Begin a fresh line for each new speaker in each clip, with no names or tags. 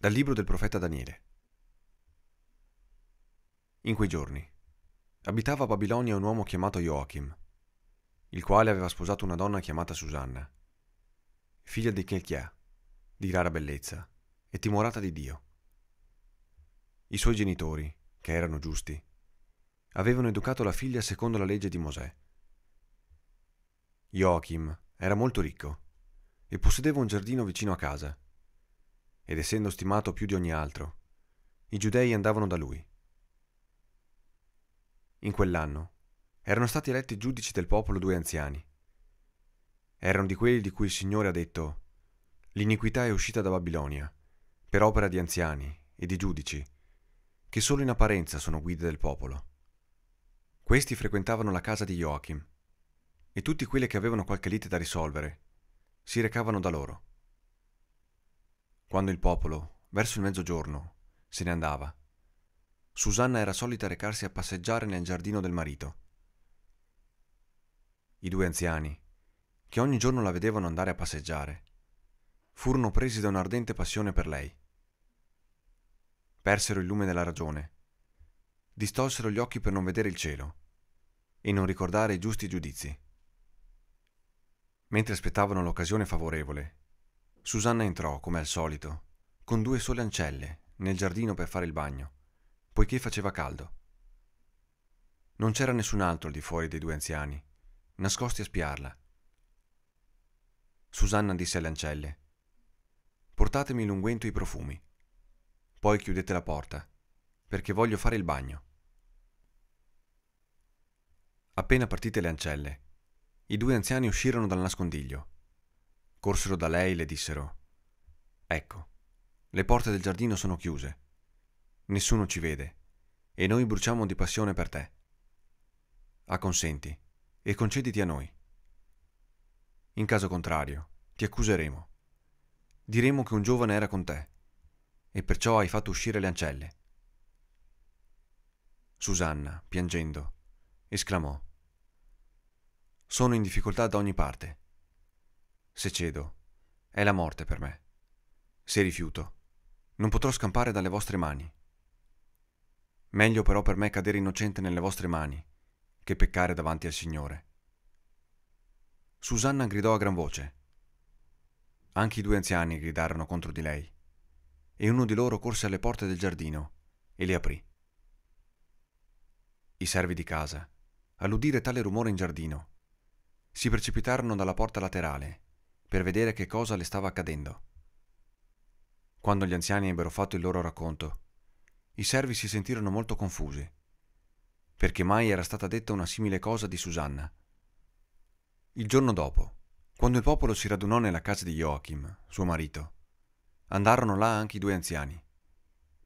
Dal libro del profeta Daniele. In quei giorni abitava a Babilonia un uomo chiamato Joachim, il quale aveva sposato una donna chiamata Susanna, figlia di Chelchia, di rara bellezza e timorata di Dio. I suoi genitori, che erano giusti, avevano educato la figlia secondo la legge di Mosè. Joachim era molto ricco e possedeva un giardino vicino a casa ed essendo stimato più di ogni altro, i giudei andavano da lui. In quell'anno erano stati eletti giudici del popolo due anziani. Erano di quelli di cui il Signore ha detto, l'iniquità è uscita da Babilonia, per opera di anziani e di giudici, che solo in apparenza sono guide del popolo. Questi frequentavano la casa di Joachim, e tutti quelli che avevano qualche lite da risolvere si recavano da loro. Quando il popolo, verso il mezzogiorno, se ne andava, Susanna era solita recarsi a passeggiare nel giardino del marito. I due anziani, che ogni giorno la vedevano andare a passeggiare, furono presi da un'ardente passione per lei. Persero il lume della ragione, distolsero gli occhi per non vedere il cielo e non ricordare i giusti giudizi. Mentre aspettavano l'occasione favorevole, Susanna entrò, come al solito, con due sole ancelle, nel giardino per fare il bagno, poiché faceva caldo. Non c'era nessun altro al di fuori dei due anziani, nascosti a spiarla. Susanna disse alle ancelle, Portatemi l'unguento e i profumi, poi chiudete la porta, perché voglio fare il bagno. Appena partite le ancelle, i due anziani uscirono dal nascondiglio corsero da lei e le dissero Ecco, le porte del giardino sono chiuse. Nessuno ci vede e noi bruciamo di passione per te. Acconsenti e concediti a noi. In caso contrario, ti accuseremo. Diremo che un giovane era con te e perciò hai fatto uscire le ancelle. Susanna, piangendo, esclamò Sono in difficoltà da ogni parte se cedo, è la morte per me. Se rifiuto, non potrò scampare dalle vostre mani. Meglio però per me cadere innocente nelle vostre mani che peccare davanti al Signore. Susanna gridò a gran voce. Anche i due anziani gridarono contro di lei, e uno di loro corse alle porte del giardino e le aprì. I servi di casa, all'udire tale rumore in giardino, si precipitarono dalla porta laterale per vedere che cosa le stava accadendo. Quando gli anziani ebbero fatto il loro racconto, i servi si sentirono molto confusi, perché mai era stata detta una simile cosa di Susanna. Il giorno dopo, quando il popolo si radunò nella casa di Joachim, suo marito, andarono là anche i due anziani,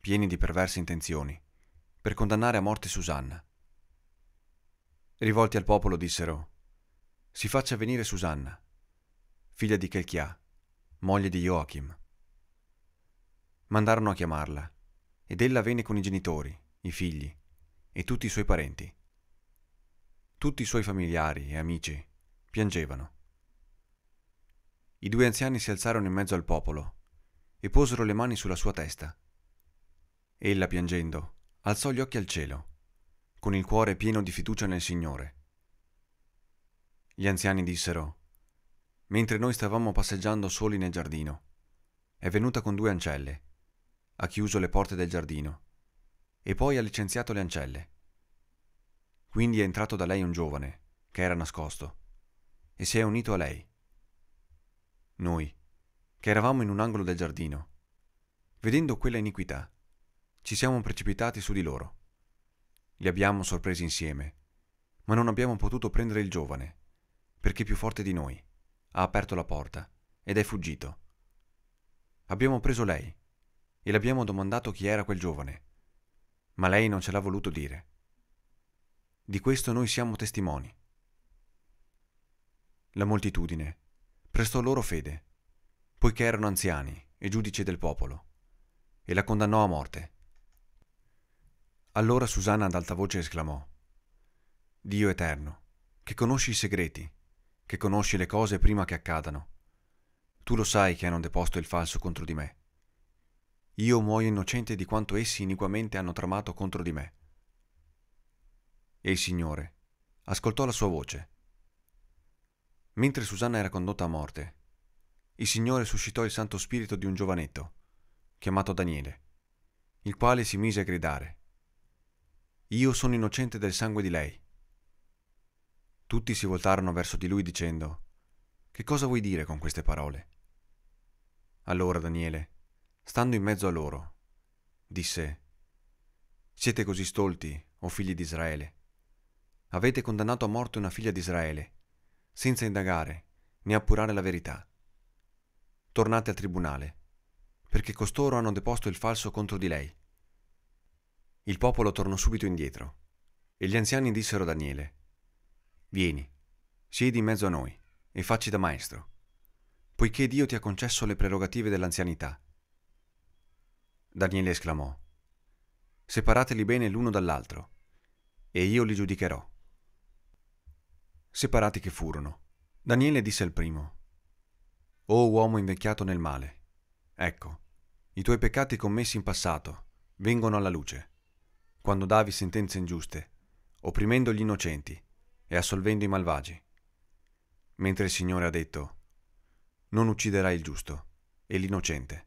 pieni di perverse intenzioni, per condannare a morte Susanna. Rivolti al popolo dissero, si faccia venire Susanna, figlia di Chelchia, moglie di Joachim. Mandarono a chiamarla, ed ella venne con i genitori, i figli e tutti i suoi parenti. Tutti i suoi familiari e amici piangevano. I due anziani si alzarono in mezzo al popolo e posero le mani sulla sua testa. Ella, piangendo, alzò gli occhi al cielo, con il cuore pieno di fiducia nel Signore. Gli anziani dissero, mentre noi stavamo passeggiando soli nel giardino. È venuta con due ancelle, ha chiuso le porte del giardino e poi ha licenziato le ancelle. Quindi è entrato da lei un giovane, che era nascosto, e si è unito a lei. Noi, che eravamo in un angolo del giardino, vedendo quella iniquità, ci siamo precipitati su di loro. Li abbiamo sorpresi insieme, ma non abbiamo potuto prendere il giovane, perché più forte di noi ha aperto la porta ed è fuggito. Abbiamo preso lei e le abbiamo domandato chi era quel giovane, ma lei non ce l'ha voluto dire. Di questo noi siamo testimoni. La moltitudine prestò loro fede, poiché erano anziani e giudici del popolo, e la condannò a morte. Allora Susanna ad alta voce esclamò, Dio eterno, che conosci i segreti, che conosci le cose prima che accadano. Tu lo sai che hanno deposto il falso contro di me. io muoio innocente di quanto essi iniquamente hanno tramato contro di me. E il Signore ascoltò la sua voce. Mentre Susanna era condotta a morte, il Signore suscitò il Santo Spirito di un giovanetto, chiamato Daniele, il quale si mise a gridare, Io sono innocente del sangue di lei. Tutti si voltarono verso di lui dicendo, Che cosa vuoi dire con queste parole? Allora Daniele, stando in mezzo a loro, disse, Siete così stolti, o figli di Israele? Avete condannato a morte una figlia di Israele, senza indagare né appurare la verità. Tornate al tribunale, perché costoro hanno deposto il falso contro di lei. Il popolo tornò subito indietro, e gli anziani dissero a Daniele, Vieni, siedi in mezzo a noi e facci da maestro, poiché Dio ti ha concesso le prerogative dell'anzianità. Daniele esclamò, Separateli bene l'uno dall'altro, e io li giudicherò. Separati che furono, Daniele disse al primo, O uomo invecchiato nel male, ecco, i tuoi peccati commessi in passato vengono alla luce, quando davi sentenze ingiuste, opprimendo gli innocenti e assolvendo i malvagi. Mentre il Signore ha detto, non ucciderai il giusto e l'innocente.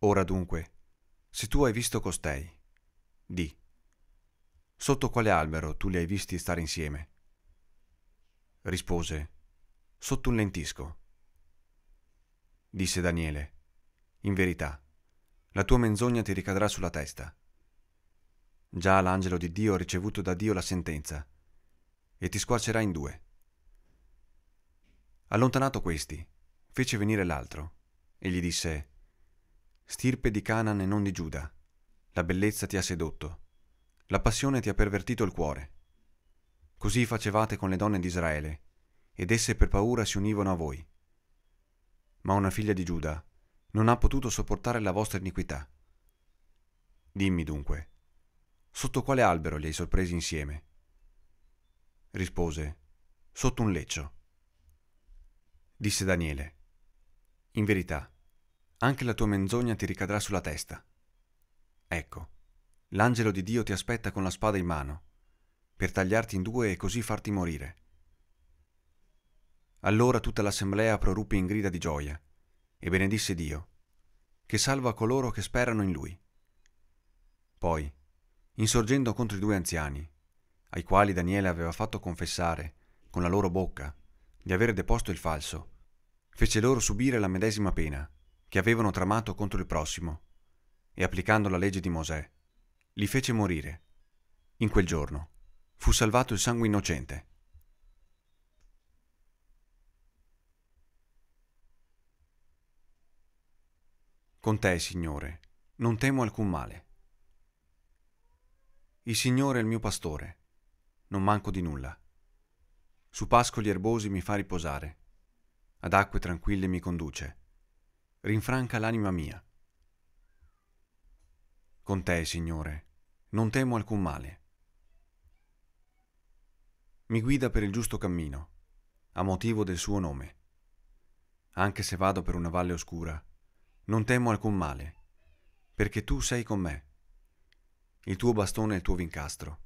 Ora dunque, se tu hai visto costei, di, sotto quale albero tu li hai visti stare insieme? Rispose, sotto un lentisco. Disse Daniele, in verità, la tua menzogna ti ricadrà sulla testa. Già l'angelo di Dio ha ricevuto da Dio la sentenza e ti squarcerà in due. Allontanato questi, fece venire l'altro e gli disse, Stirpe di Canaan e non di Giuda, la bellezza ti ha sedotto, la passione ti ha pervertito il cuore. Così facevate con le donne di Israele, ed esse per paura si univano a voi. Ma una figlia di Giuda non ha potuto sopportare la vostra iniquità. Dimmi dunque, sotto quale albero li hai sorpresi insieme? Rispose, sotto un leccio. Disse Daniele, in verità, anche la tua menzogna ti ricadrà sulla testa. Ecco, l'angelo di Dio ti aspetta con la spada in mano, per tagliarti in due e così farti morire. Allora tutta l'assemblea proruppe in grida di gioia e benedisse Dio, che salva coloro che sperano in lui. Poi, insorgendo contro i due anziani, ai quali Daniele aveva fatto confessare, con la loro bocca, di avere deposto il falso, fece loro subire la medesima pena che avevano tramato contro il prossimo, e applicando la legge di Mosè, li fece morire. In quel giorno fu salvato il sangue innocente. Con te, Signore, non temo alcun male. Il Signore è il mio pastore non manco di nulla. Su pascoli erbosi mi fa riposare, ad acque tranquille mi conduce, rinfranca l'anima mia. Con te, Signore, non temo alcun male. Mi guida per il giusto cammino, a motivo del suo nome. Anche se vado per una valle oscura, non temo alcun male, perché tu sei con me. Il tuo bastone e il tuo vincastro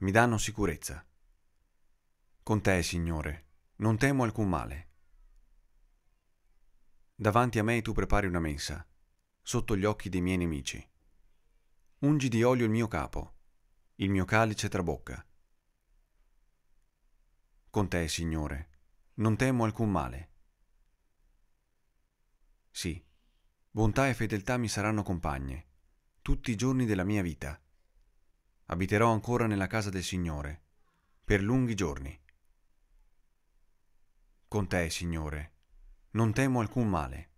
mi danno sicurezza. Con te, Signore, non temo alcun male. Davanti a me tu prepari una mensa, sotto gli occhi dei miei nemici. Ungi di olio il mio capo, il mio calice trabocca. Con te, Signore, non temo alcun male. Sì, bontà e fedeltà mi saranno compagne, tutti i giorni della mia vita abiterò ancora nella casa del Signore, per lunghi giorni. Con te, Signore, non temo alcun male.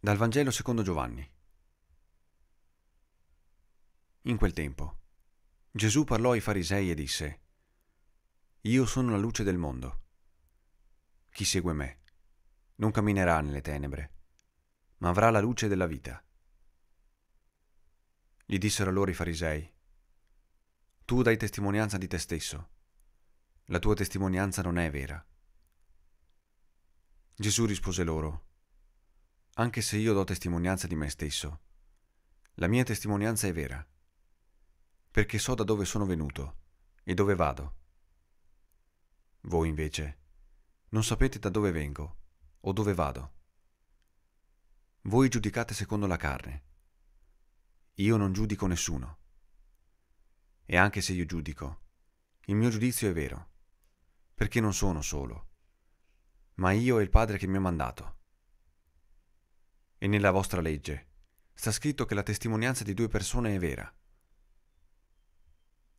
Dal Vangelo secondo Giovanni. In quel tempo, Gesù parlò ai farisei e disse, Io sono la luce del mondo. Chi segue me non camminerà nelle tenebre, ma avrà la luce della vita. Gli dissero allora i farisei, Tu dai testimonianza di te stesso, la tua testimonianza non è vera. Gesù rispose loro, anche se io do testimonianza di me stesso, la mia testimonianza è vera, perché so da dove sono venuto e dove vado. Voi invece non sapete da dove vengo o dove vado. Voi giudicate secondo la carne. Io non giudico nessuno. E anche se io giudico, il mio giudizio è vero perché non sono solo, ma io e il Padre che mi ha mandato. E nella vostra legge sta scritto che la testimonianza di due persone è vera.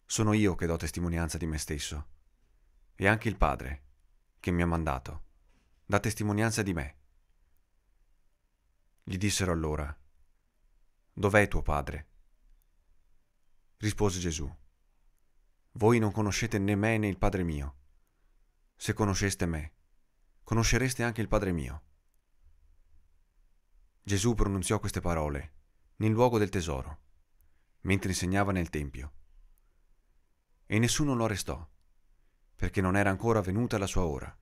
Sono io che do testimonianza di me stesso, e anche il Padre, che mi ha mandato, dà testimonianza di me. Gli dissero allora, Dov'è tuo Padre? Rispose Gesù, Voi non conoscete né me né il Padre mio. Se conosceste me, conoscereste anche il Padre mio. Gesù pronunziò queste parole nel luogo del tesoro, mentre insegnava nel Tempio. E nessuno lo arrestò, perché non era ancora venuta la sua ora.